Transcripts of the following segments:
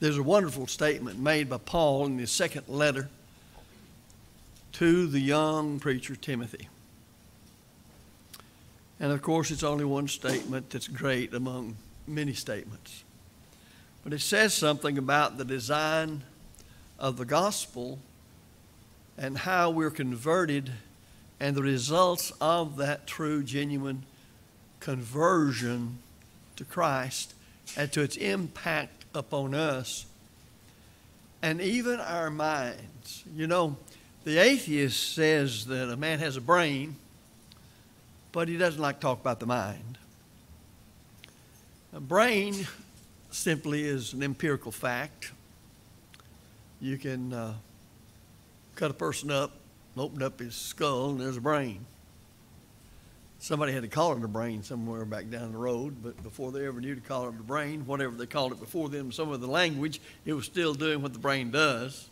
There's a wonderful statement made by Paul in his second letter to the young preacher Timothy. And of course, it's only one statement that's great among many statements. But it says something about the design of the gospel and how we're converted and the results of that true, genuine conversion to Christ and to its impact upon us and even our minds. You know, the atheist says that a man has a brain, but he doesn't like to talk about the mind. A brain simply is an empirical fact. You can uh, cut a person up, open up his skull, and there's a brain. Somebody had to call it a brain somewhere back down the road, but before they ever knew to call it a brain, whatever they called it before them, some of the language, it was still doing what the brain does.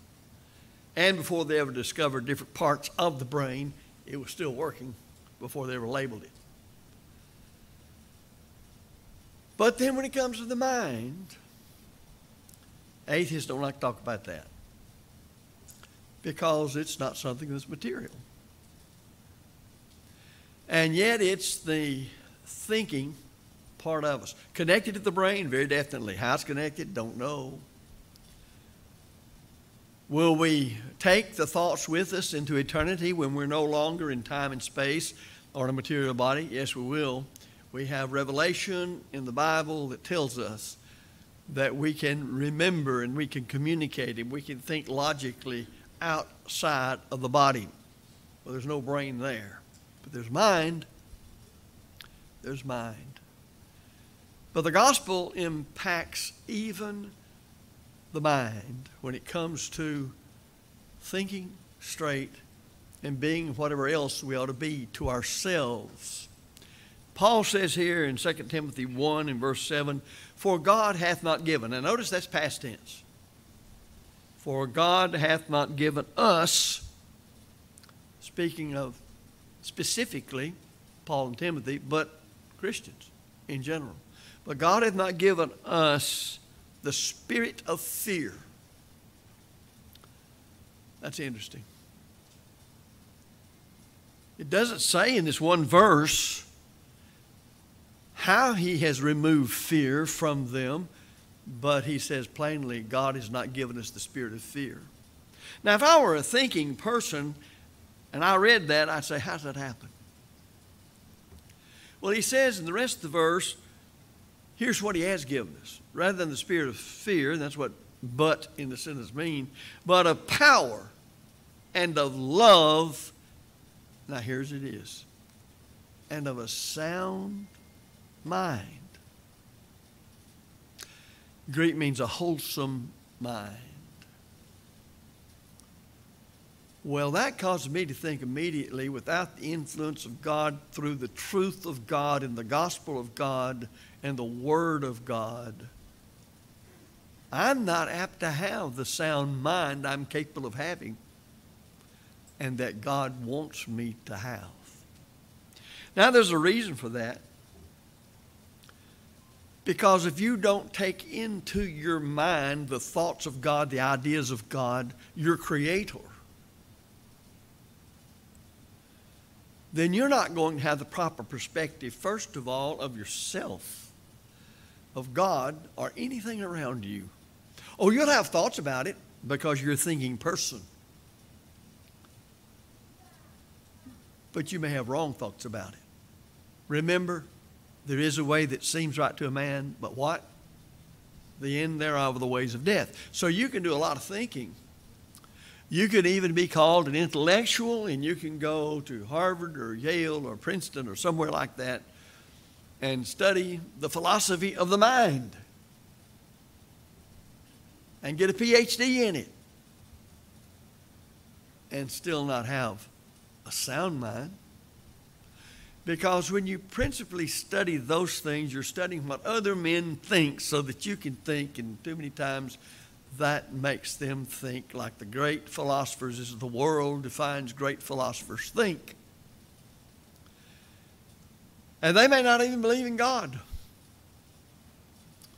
And before they ever discovered different parts of the brain, it was still working before they ever labeled it. But then when it comes to the mind, atheists don't like to talk about that because it's not something that's material. And yet it's the thinking part of us. Connected to the brain, very definitely. How it's connected, don't know. Will we take the thoughts with us into eternity when we're no longer in time and space or in a material body? Yes, we will. We have revelation in the Bible that tells us that we can remember and we can communicate and we can think logically outside of the body. Well, there's no brain there, there's mind. There's mind. But the gospel impacts even the mind when it comes to thinking straight and being whatever else we ought to be to ourselves Paul says here in 2 Timothy 1 and verse 7 For God hath not given. Now notice that's past tense. For God hath not given us, speaking of specifically Paul and Timothy, but Christians in general. But God hath not given us the spirit of fear. That's interesting. It doesn't say in this one verse how he has removed fear from them, but he says plainly, God has not given us the spirit of fear. Now, if I were a thinking person and I read that, I'd say, How's that happen? Well, he says in the rest of the verse, here's what he has given us. Rather than the spirit of fear, that's what but in the sentence mean, but of power and of love. Now, here's it is. And of a sound mind. Greek means a wholesome mind. Well, that caused me to think immediately without the influence of God through the truth of God and the gospel of God and the word of God, I'm not apt to have the sound mind I'm capable of having and that God wants me to have. Now, there's a reason for that. Because if you don't take into your mind the thoughts of God, the ideas of God, your Creator, then you're not going to have the proper perspective, first of all, of yourself, of God, or anything around you. Oh, you'll have thoughts about it because you're a thinking person. But you may have wrong thoughts about it. Remember, there is a way that seems right to a man, but what? The end thereof are the ways of death. So you can do a lot of thinking. You could even be called an intellectual, and you can go to Harvard or Yale or Princeton or somewhere like that and study the philosophy of the mind and get a PhD in it and still not have a sound mind. Because when you principally study those things, you're studying what other men think so that you can think, and too many times that makes them think like the great philosophers as the world defines great philosophers think. And they may not even believe in God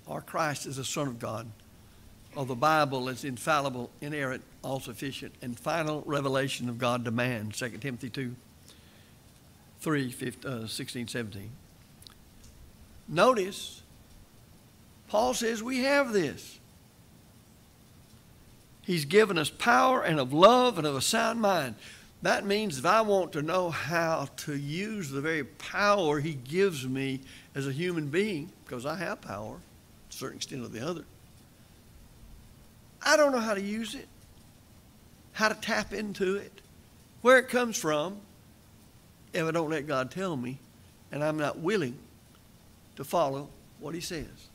or Christ as the Son of God or the Bible is infallible, inerrant, all sufficient, and final revelation of God to man. 2 Timothy 2 3, 15, uh, 16, 17. Notice, Paul says we have this. He's given us power and of love and of a sound mind. That means if I want to know how to use the very power He gives me as a human being, because I have power, to a certain extent or the other, I don't know how to use it, how to tap into it, where it comes from, if I don't let God tell me and I'm not willing to follow what He says.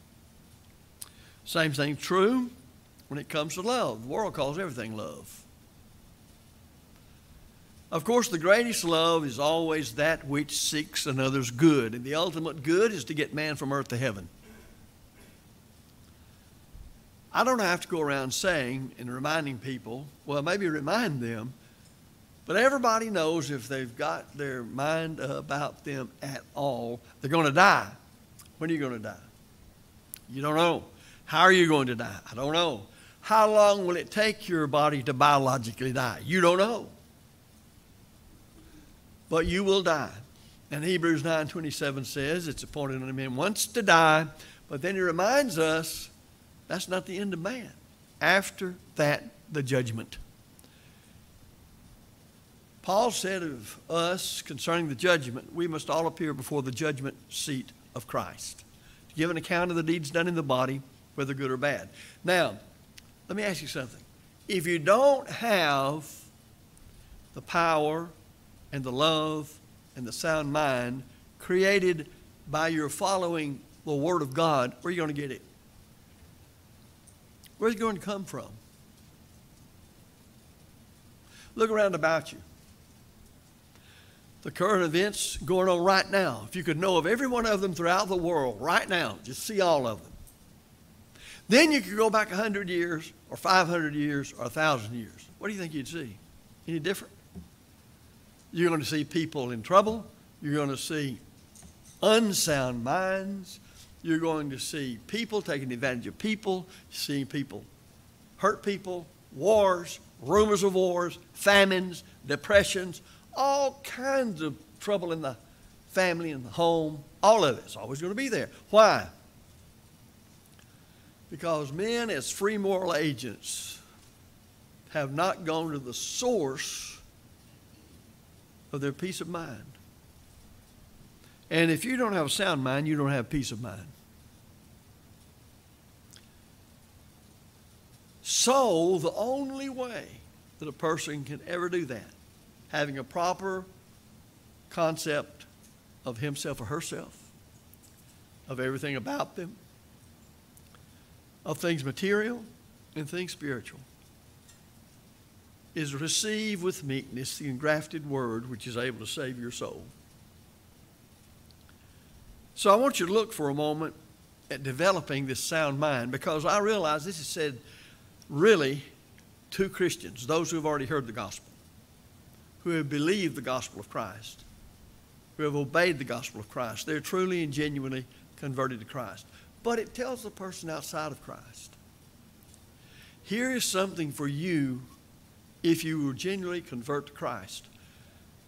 Same thing true when it comes to love. The world calls everything love. Of course, the greatest love is always that which seeks another's good, and the ultimate good is to get man from earth to heaven. I don't have to go around saying and reminding people, well, maybe remind them, but everybody knows if they've got their mind about them at all, they're going to die. When are you going to die? You don't know. How are you going to die? I don't know. How long will it take your body to biologically die? You don't know. But you will die. And Hebrews 9:27 says it's appointed unto men once to die, but then he reminds us that's not the end of man. After that, the judgment. Paul said of us concerning the judgment, we must all appear before the judgment seat of Christ to give an account of the deeds done in the body, whether good or bad. Now, let me ask you something. If you don't have the power and the love and the sound mind created by your following the Word of God, where are you going to get it? Where's it going to come from? Look around about you the current events going on right now, if you could know of every one of them throughout the world right now, just see all of them. Then you could go back 100 years or 500 years or 1,000 years. What do you think you'd see? Any different? You're going to see people in trouble. You're going to see unsound minds. You're going to see people taking advantage of people, seeing people hurt people, wars, rumors of wars, famines, depressions, all kinds of trouble in the family and the home. All of it's always going to be there. Why? Because men, as free moral agents, have not gone to the source of their peace of mind. And if you don't have a sound mind, you don't have peace of mind. So, the only way that a person can ever do that having a proper concept of himself or herself, of everything about them, of things material and things spiritual, is receive with meekness the engrafted word which is able to save your soul. So I want you to look for a moment at developing this sound mind because I realize this is said really to Christians, those who have already heard the gospel who have believed the gospel of Christ, who have obeyed the gospel of Christ. They're truly and genuinely converted to Christ. But it tells the person outside of Christ. Here is something for you if you will genuinely convert to Christ.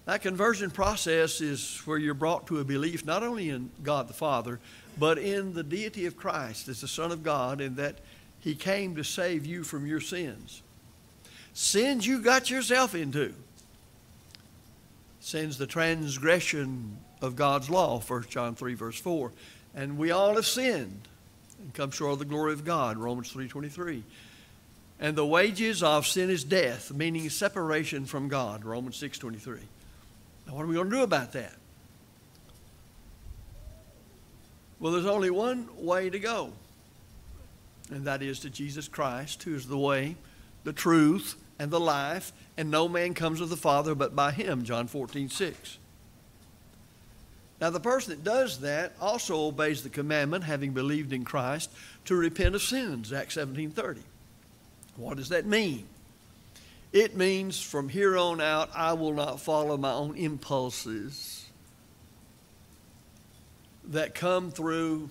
That conversion process is where you're brought to a belief not only in God the Father, but in the deity of Christ as the Son of God, and that He came to save you from your sins. Sins you got yourself into sins the transgression of God's law, 1 John 3, verse 4. And we all have sinned and come short of the glory of God, Romans 3.23. And the wages of sin is death, meaning separation from God, Romans 6.23. Now what are we going to do about that? Well, there's only one way to go, and that is to Jesus Christ, who is the way, the truth, and the life, and no man comes to the Father but by him, John 14, 6. Now, the person that does that also obeys the commandment, having believed in Christ, to repent of sins, Acts 17, 30. What does that mean? It means from here on out, I will not follow my own impulses that come through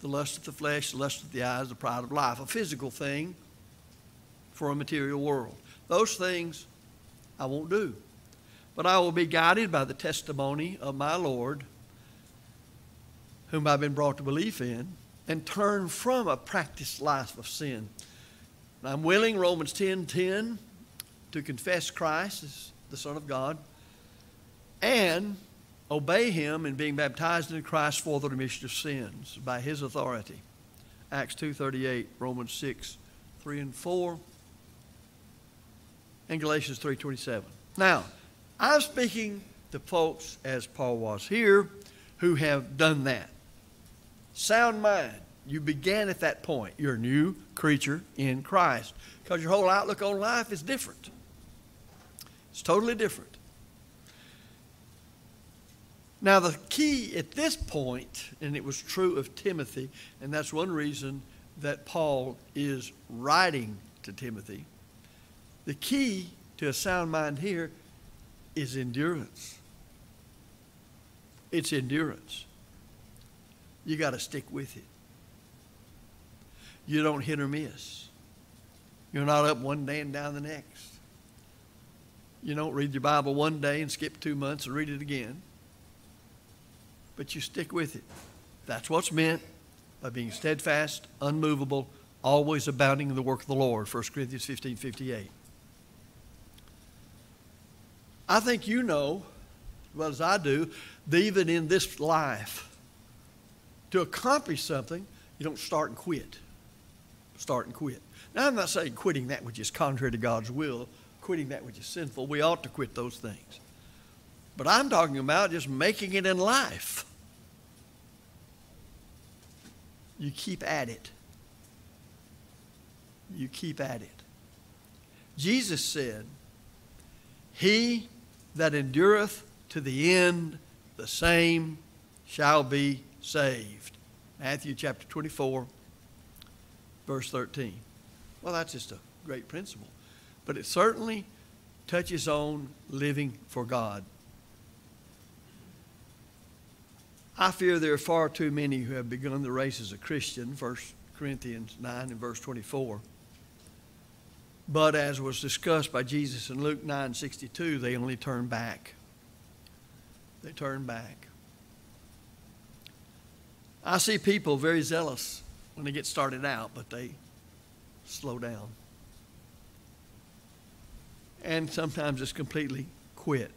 the lust of the flesh, the lust of the eyes, the pride of life, a physical thing for a material world. Those things I won't do. But I will be guided by the testimony of my Lord, whom I've been brought to believe in, and turn from a practiced life of sin. And I'm willing, Romans 10 10, to confess Christ as the Son of God and obey him in being baptized in Christ for the remission of sins by his authority. Acts 2.38, Romans 6, 3 and 4, and Galatians 3.27. Now, I'm speaking to folks, as Paul was here, who have done that. Sound mind. You began at that point. You're a new creature in Christ because your whole outlook on life is different. It's totally different. Now, the key at this point, and it was true of Timothy, and that's one reason that Paul is writing to Timothy. The key to a sound mind here is endurance. It's endurance. You got to stick with it. You don't hit or miss. You're not up one day and down the next. You don't read your Bible one day and skip two months and read it again but you stick with it. That's what's meant by being steadfast, unmovable, always abounding in the work of the Lord, 1 Corinthians 15 58. I think you know, well as I do, that even in this life, to accomplish something, you don't start and quit. Start and quit. Now, I'm not saying quitting that which is contrary to God's will, quitting that which is sinful. We ought to quit those things. But I'm talking about just making it in life. You keep at it. You keep at it. Jesus said, He that endureth to the end, the same shall be saved. Matthew chapter 24, verse 13. Well, that's just a great principle. But it certainly touches on living for God. I fear there are far too many who have begun the race as a Christian, 1 Corinthians 9 and verse 24. But as was discussed by Jesus in Luke 9 62, they only turn back. They turn back. I see people very zealous when they get started out, but they slow down. And sometimes just completely quit.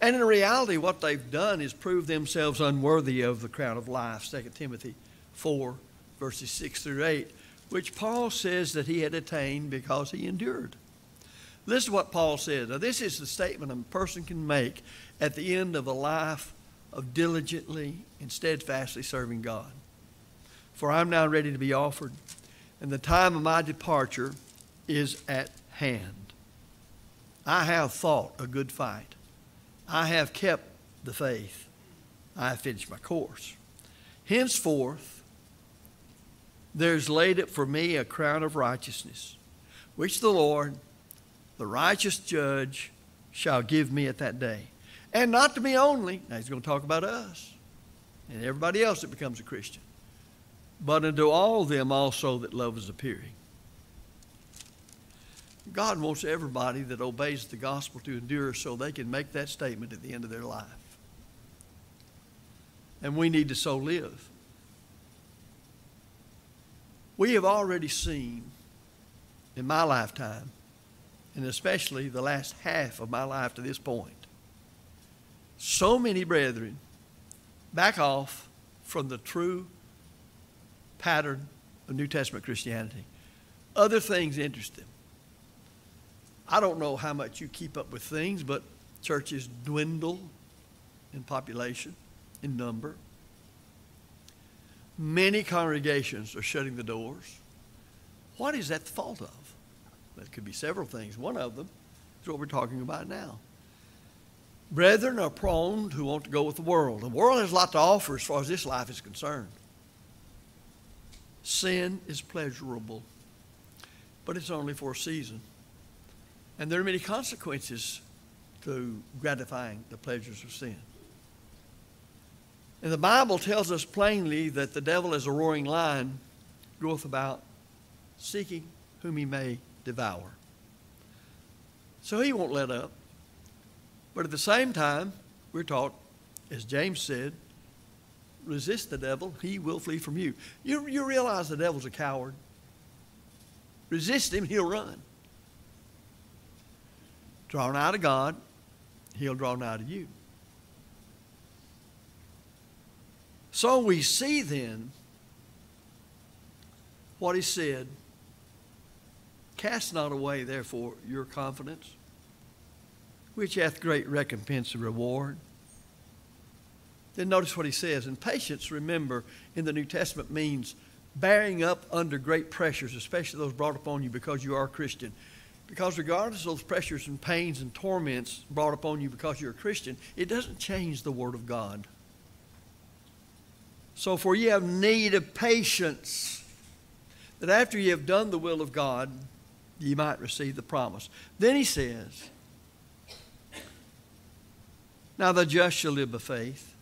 And in reality, what they've done is prove themselves unworthy of the crown of life, 2 Timothy 4, verses 6 through 8, which Paul says that he had attained because he endured. This is what Paul says. Now, this is the statement a person can make at the end of a life of diligently and steadfastly serving God. For I'm now ready to be offered, and the time of my departure is at hand. I have fought a good fight. I have kept the faith. I have finished my course. Henceforth, there's laid up for me a crown of righteousness, which the Lord, the righteous judge, shall give me at that day. And not to me only, now he's going to talk about us and everybody else that becomes a Christian, but unto all them also that love is appearing. God wants everybody that obeys the gospel to endure so they can make that statement at the end of their life. And we need to so live. We have already seen in my lifetime, and especially the last half of my life to this point, so many brethren back off from the true pattern of New Testament Christianity. Other things interest them. I don't know how much you keep up with things, but churches dwindle in population, in number. Many congregations are shutting the doors. What is that the fault of? That could be several things. One of them is what we're talking about now. Brethren are prone to want to go with the world. The world has a lot to offer as far as this life is concerned. Sin is pleasurable, but it's only for a season. And there are many consequences to gratifying the pleasures of sin. And the Bible tells us plainly that the devil, is a roaring lion, goeth about seeking whom he may devour. So he won't let up. But at the same time, we're taught, as James said, resist the devil, he will flee from you. You, you realize the devil's a coward. Resist him, he'll run. Draw nigh to God, he'll draw nigh to you. So we see then what he said Cast not away, therefore, your confidence, which hath great recompense and reward. Then notice what he says. And patience, remember, in the New Testament means bearing up under great pressures, especially those brought upon you because you are a Christian. Because regardless of those pressures and pains and torments brought upon you because you're a Christian, it doesn't change the Word of God. So, for you have need of patience, that after you have done the will of God, ye might receive the promise. Then he says, Now the just shall live by faith.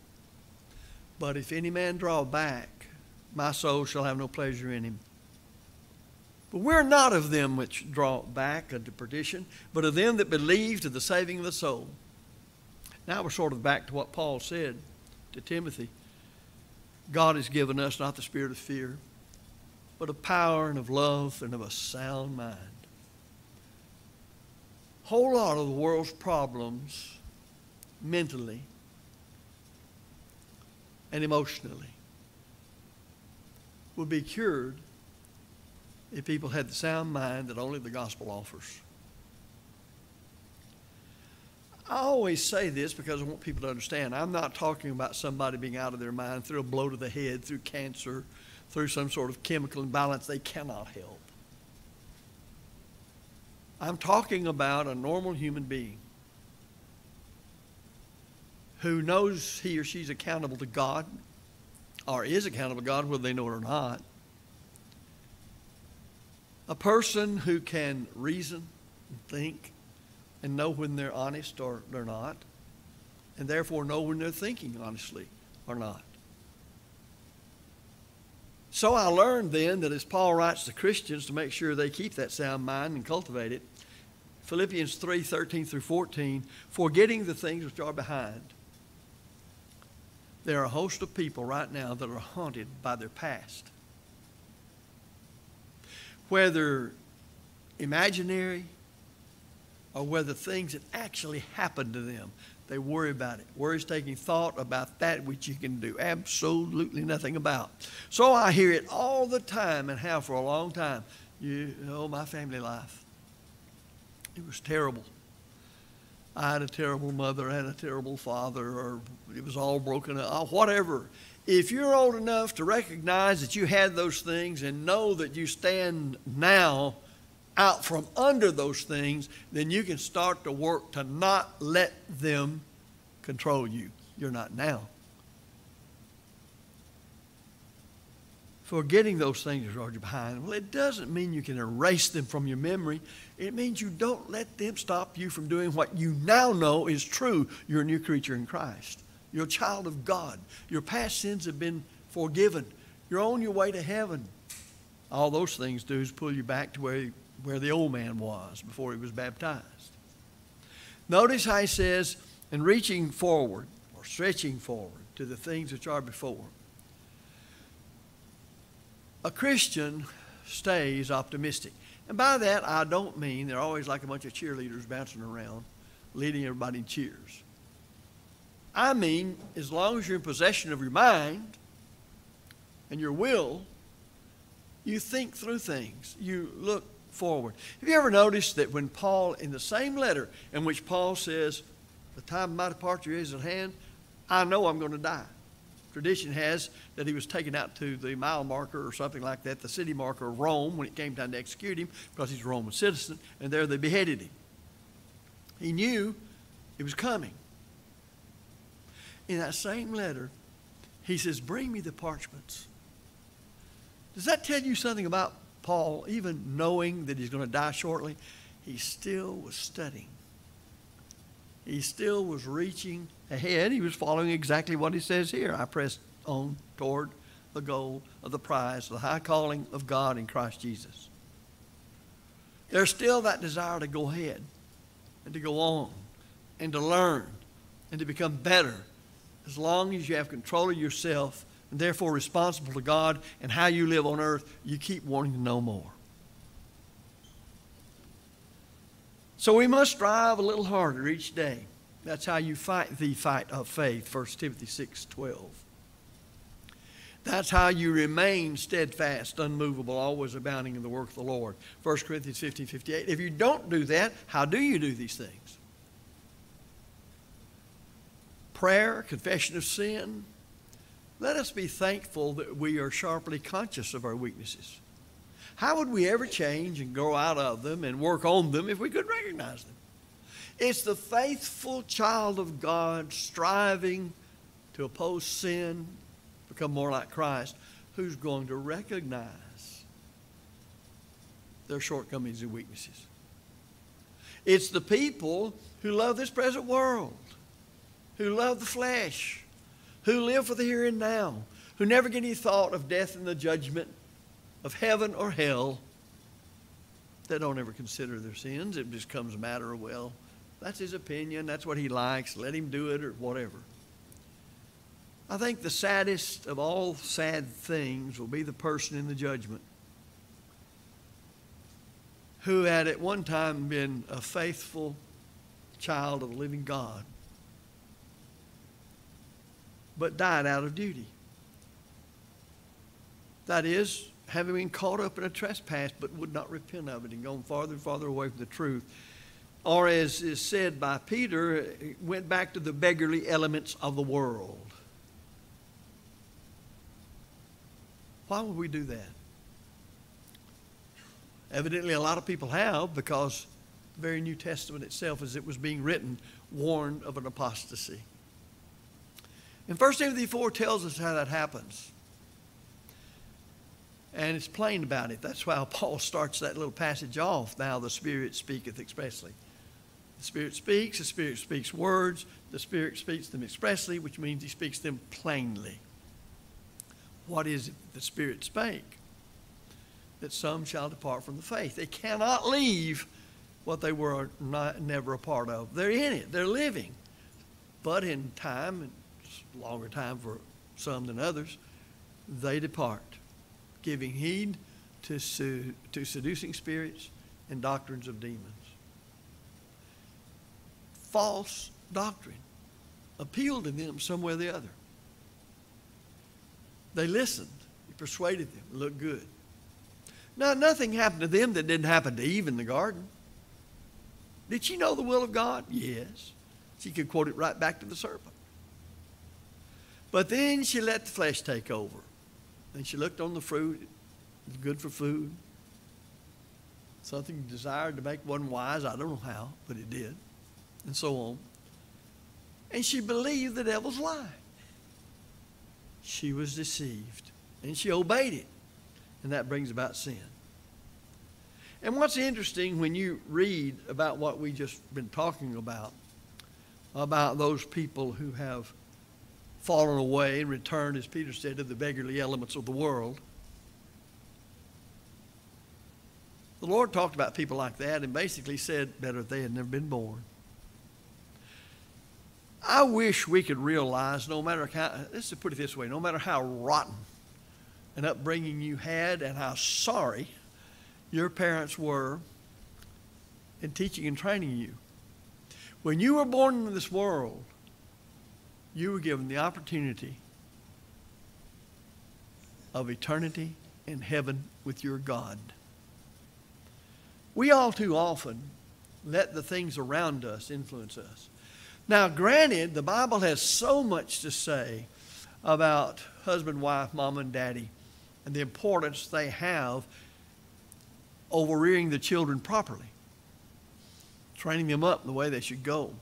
But if any man draw back, my soul shall have no pleasure in him. But we're not of them which draw back unto perdition, but of them that believe to the saving of the soul. Now we're sort of back to what Paul said to Timothy. God has given us not the spirit of fear, but of power and of love and of a sound mind. A whole lot of the world's problems mentally and emotionally would be cured if people had the sound mind that only the gospel offers. I always say this because I want people to understand. I'm not talking about somebody being out of their mind through a blow to the head, through cancer, through some sort of chemical imbalance they cannot help. I'm talking about a normal human being who knows he or she's accountable to God or is accountable to God, whether they know it or not. A person who can reason and think and know when they're honest or they're not, and therefore know when they're thinking honestly or not. So I learned then that as Paul writes to Christians to make sure they keep that sound mind and cultivate it, Philippians 3 13 through 14, forgetting the things which are behind. There are a host of people right now that are haunted by their past. Whether imaginary or whether things that actually happened to them, they worry about it. Worry's taking thought about that which you can do absolutely nothing about. So I hear it all the time and have for a long time. You know, my family life. It was terrible. I had a terrible mother, I had a terrible father, or it was all broken up, whatever. If you're old enough to recognize that you had those things and know that you stand now out from under those things, then you can start to work to not let them control you. You're not now. Forgetting those things that are behind. Well, it doesn't mean you can erase them from your memory. It means you don't let them stop you from doing what you now know is true. You're a new creature in Christ. You're a child of God. Your past sins have been forgiven. You're on your way to heaven. All those things do is pull you back to where where the old man was before he was baptized. Notice how he says, and reaching forward or stretching forward to the things which are before. A Christian stays optimistic. And by that, I don't mean they're always like a bunch of cheerleaders bouncing around, leading everybody in cheers. I mean, as long as you're in possession of your mind and your will, you think through things. You look forward. Have you ever noticed that when Paul, in the same letter in which Paul says, The time of my departure is at hand, I know I'm going to die. Tradition has that he was taken out to the mile marker or something like that, the city marker of Rome, when it came time to execute him, because he's a Roman citizen, and there they beheaded him. He knew it was coming. In that same letter, he says, Bring me the parchments. Does that tell you something about Paul, even knowing that he's going to die shortly, he still was studying. He still was reaching ahead, he was following exactly what he says here. I press on toward the goal of the prize, the high calling of God in Christ Jesus. There's still that desire to go ahead and to go on and to learn and to become better as long as you have control of yourself and therefore responsible to God and how you live on earth, you keep wanting to know more. So we must strive a little harder each day. That's how you fight the fight of faith, 1 Timothy 6 12. That's how you remain steadfast, unmovable, always abounding in the work of the Lord. 1 Corinthians 15 58. If you don't do that, how do you do these things? Prayer, confession of sin. Let us be thankful that we are sharply conscious of our weaknesses. How would we ever change and grow out of them and work on them if we could recognize them? It's the faithful child of God striving to oppose sin become more like Christ, who's going to recognize their shortcomings and weaknesses. It's the people who love this present world, who love the flesh, who live for the here and now, who never get any thought of death and the judgment, of heaven or hell. They don't ever consider their sins. It just comes a matter of, well, that's his opinion. That's what he likes. Let him do it or whatever. I think the saddest of all sad things will be the person in the judgment who had at one time been a faithful child of the living God, but died out of duty. That is, having been caught up in a trespass, but would not repent of it and gone farther and farther away from the truth. Or, as is said by Peter, went back to the beggarly elements of the world. Why would we do that? Evidently, a lot of people have because the very New Testament itself, as it was being written, warned of an apostasy. And 1 Timothy 4 tells us how that happens. And it's plain about it. That's why Paul starts that little passage off. Now the Spirit speaketh expressly. The Spirit speaks, the Spirit speaks words, the Spirit speaks them expressly, which means he speaks them plainly. What is it the Spirit spake? That some shall depart from the faith. They cannot leave what they were not, never a part of. They're in it, they're living. But in time, longer time for some than others, they depart, giving heed to, su- to seducing spirits and doctrines of demons. False doctrine appealed to them some way or the other. They listened. He persuaded them. It looked good. Now, nothing happened to them that didn't happen to Eve in the garden. Did she know the will of God? Yes. She could quote it right back to the serpent. But then she let the flesh take over. And she looked on the fruit. Good for food. Something desired to make one wise. I don't know how, but it did. And so on. And she believed the devil's lie she was deceived and she obeyed it. And that brings about sin. And what's interesting when you read about what we just been talking about, about those people who have fallen away and returned, as Peter said, to the beggarly elements of the world. The Lord talked about people like that and basically said better they had never been born. I wish we could realize, no matter how, let's put it this way, no matter how rotten an upbringing you had and how sorry your parents were in teaching and training you. When you were born into this world, you were given the opportunity of eternity in heaven with your God. We all too often let the things around us influence us. Now, granted, the Bible has so much to say about husband, wife, mom, and daddy, and the importance they have over rearing the children properly, training them up the way they should go.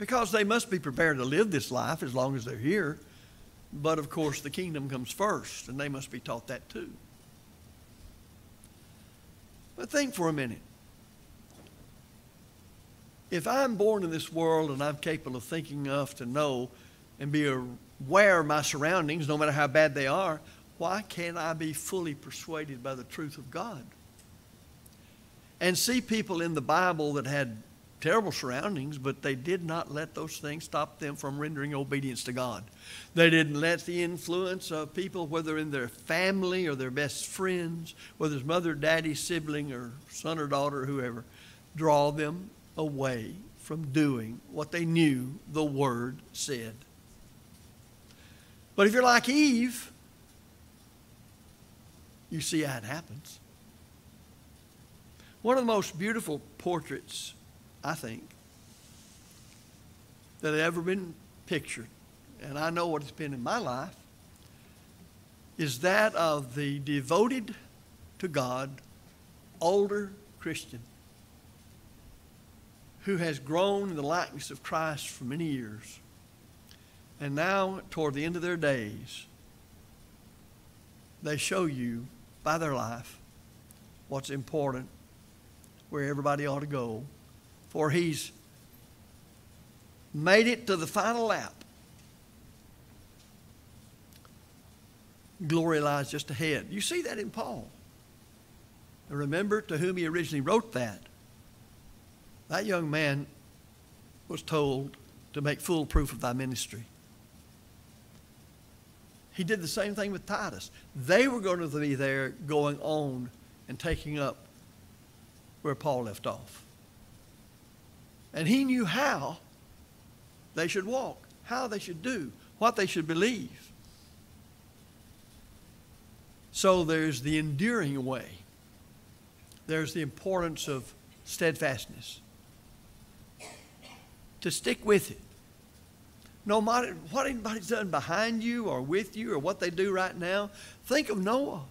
Because they must be prepared to live this life as long as they're here. But of course, the kingdom comes first, and they must be taught that too. But think for a minute. If I'm born in this world and I'm capable of thinking enough to know and be aware of my surroundings, no matter how bad they are, why can't I be fully persuaded by the truth of God? And see people in the Bible that had terrible surroundings, but they did not let those things stop them from rendering obedience to God. They didn't let the influence of people, whether in their family or their best friends, whether it's mother, daddy, sibling, or son or daughter, or whoever, draw them away from doing what they knew the Word said. But if you're like Eve, you see how it happens. One of the most beautiful portraits, I think, that have ever been pictured, and I know what it's been in my life, is that of the devoted to God older Christian who has grown in the likeness of Christ for many years. And now, toward the end of their days, they show you by their life what's important, where everybody ought to go. For he's made it to the final lap. Glory lies just ahead. You see that in Paul. And remember to whom he originally wrote that. That young man was told to make full proof of thy ministry. He did the same thing with Titus. They were going to be there going on and taking up where Paul left off. And he knew how they should walk, how they should do, what they should believe. So there's the enduring way. There's the importance of steadfastness. To stick with it. No matter what anybody's done behind you or with you or what they do right now, think of Noah.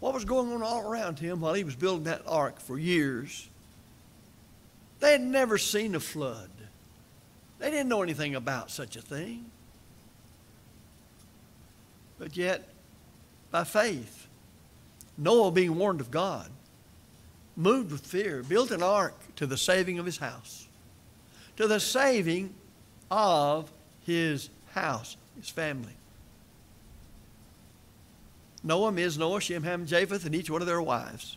What was going on all around him while he was building that ark for years? They had never seen a flood. They didn't know anything about such a thing. But yet, by faith, Noah, being warned of God, moved with fear, built an ark to the saving of his house to the saving of his house, his family. Noah, Ms. Noah, Shem, Ham, Japheth, and each one of their wives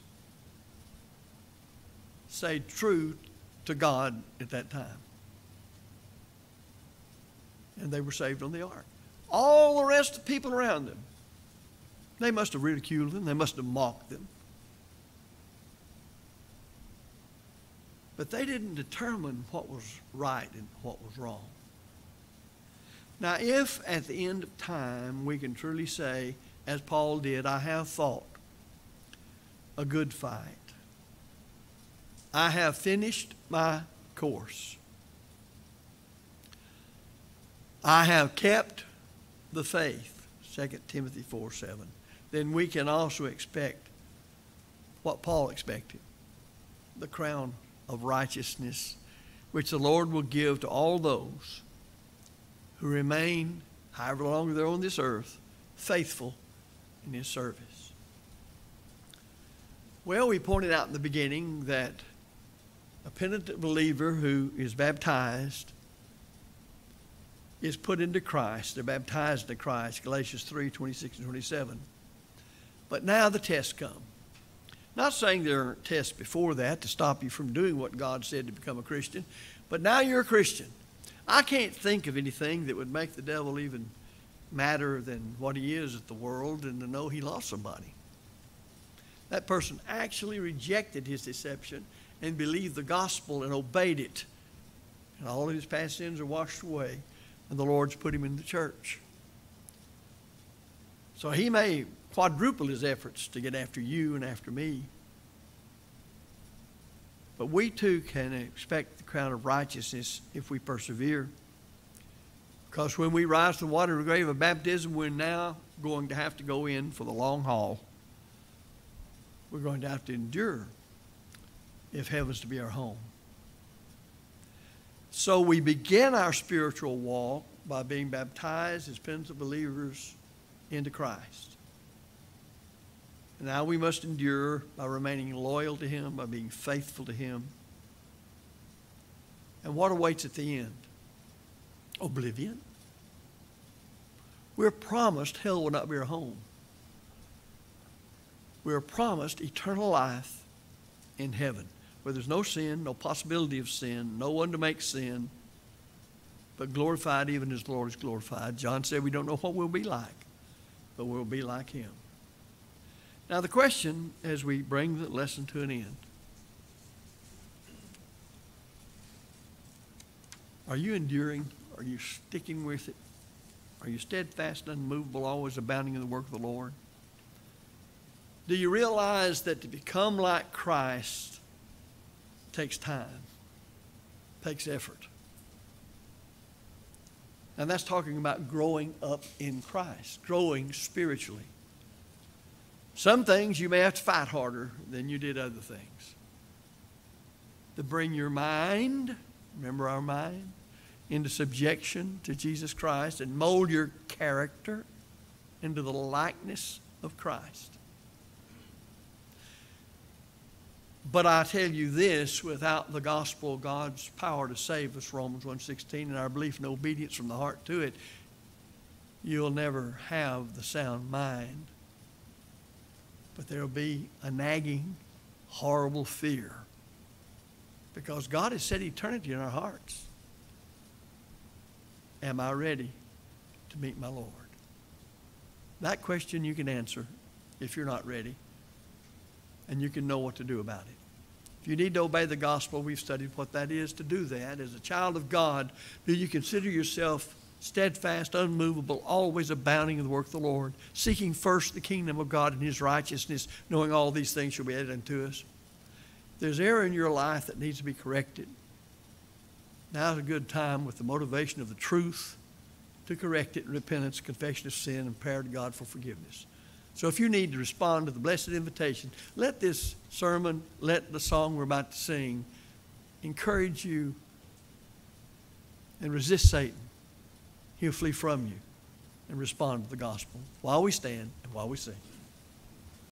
stayed true to God at that time. And they were saved on the ark. All the rest of the people around them, they must have ridiculed them, they must have mocked them. But they didn't determine what was right and what was wrong. Now, if at the end of time we can truly say, as Paul did, I have fought a good fight, I have finished my course, I have kept the faith, 2 Timothy 4 7, then we can also expect what Paul expected the crown of righteousness, which the Lord will give to all those who remain, however long they're on this earth, faithful in His service. Well, we pointed out in the beginning that a penitent believer who is baptized is put into Christ. They're baptized into Christ, Galatians 3 26 and 27. But now the tests come. Not saying there aren't tests before that to stop you from doing what God said to become a Christian, but now you're a Christian. I can't think of anything that would make the devil even madder than what he is at the world and to know he lost somebody. That person actually rejected his deception and believed the gospel and obeyed it. And all of his past sins are washed away, and the Lord's put him in the church. So he may quadruple his efforts to get after you and after me. But we too can expect the crown of righteousness if we persevere. Because when we rise to the water of the grave of baptism, we're now going to have to go in for the long haul. We're going to have to endure if heaven's to be our home. So we begin our spiritual walk by being baptized as penitent believers into Christ. And now we must endure by remaining loyal to Him, by being faithful to Him. And what awaits at the end? Oblivion. We're promised hell will not be our home. We're promised eternal life in heaven, where there's no sin, no possibility of sin, no one to make sin, but glorified even as the Lord is glorified. John said we don't know what we'll be like, but we'll be like Him. Now, the question as we bring the lesson to an end are you enduring? Are you sticking with it? Are you steadfast, and unmovable, always abounding in the work of the Lord? Do you realize that to become like Christ takes time, takes effort? And that's talking about growing up in Christ, growing spiritually. Some things you may have to fight harder than you did other things. To bring your mind, remember our mind, into subjection to Jesus Christ and mold your character into the likeness of Christ. But I tell you this, without the gospel, God's power to save us, Romans 1.16, and our belief and obedience from the heart to it, you'll never have the sound mind. But there'll be a nagging, horrible fear. Because God has set eternity in our hearts. Am I ready to meet my Lord? That question you can answer if you're not ready and you can know what to do about it. If you need to obey the gospel, we've studied what that is to do that. As a child of God, do you consider yourself steadfast, unmovable, always abounding in the work of the Lord, seeking first the kingdom of God and his righteousness, knowing all these things shall be added unto us? If there's error in your life that needs to be corrected, now's a good time with the motivation of the truth to correct it, in repentance, confession of sin, and prayer to God for forgiveness. So if you need to respond to the blessed invitation, let this sermon, let the song we're about to sing encourage you and resist Satan. He'll flee from you and respond to the gospel while we stand and while we sing.